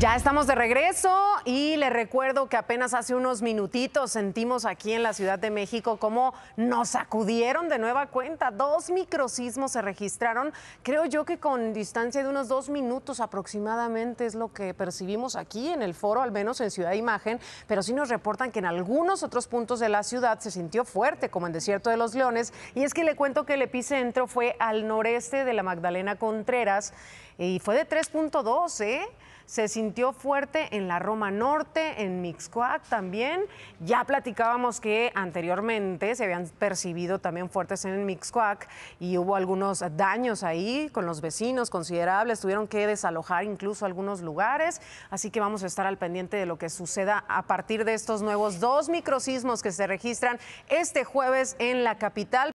Ya estamos de regreso y le recuerdo que apenas hace unos minutitos sentimos aquí en la Ciudad de México cómo nos sacudieron de nueva cuenta. Dos microsismos se registraron, creo yo que con distancia de unos dos minutos aproximadamente es lo que percibimos aquí en el foro, al menos en Ciudad Imagen, pero sí nos reportan que en algunos otros puntos de la ciudad se sintió fuerte, como en Desierto de los Leones. Y es que le cuento que el epicentro fue al noreste de la Magdalena Contreras y fue de 3.2, ¿eh? Se sintió fuerte en la Roma Norte, en Mixcoac también. Ya platicábamos que anteriormente se habían percibido también fuertes en Mixcoac y hubo algunos daños ahí con los vecinos considerables. Tuvieron que desalojar incluso algunos lugares. Así que vamos a estar al pendiente de lo que suceda a partir de estos nuevos dos microsismos que se registran este jueves en la capital.